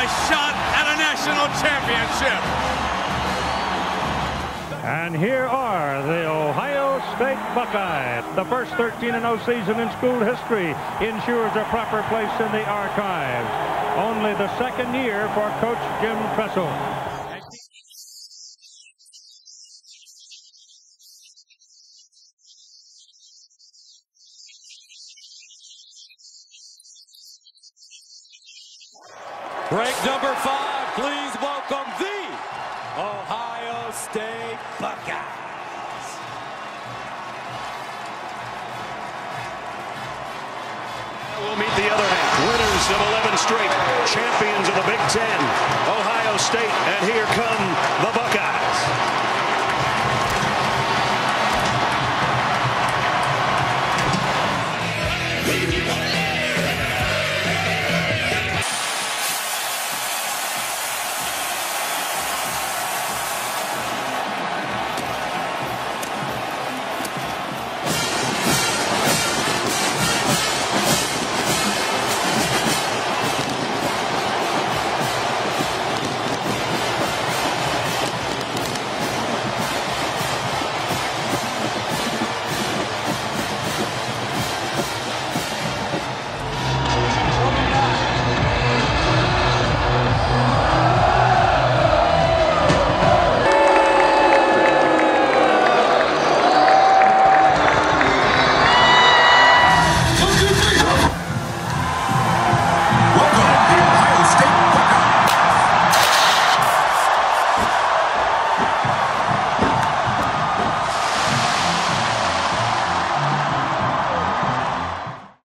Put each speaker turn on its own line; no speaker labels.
a shot at a national championship.
And here are the Ohio State Buckeyes. The first 13-0 season in school history ensures a proper place in the archives. Only the second year for Coach Jim Tressel.
Break number five. Please welcome the Ohio State Buckeyes.
We'll meet the other half. Winners of 11 straight, champions of the Big Ten, Ohio State, and here come the Buckeyes. We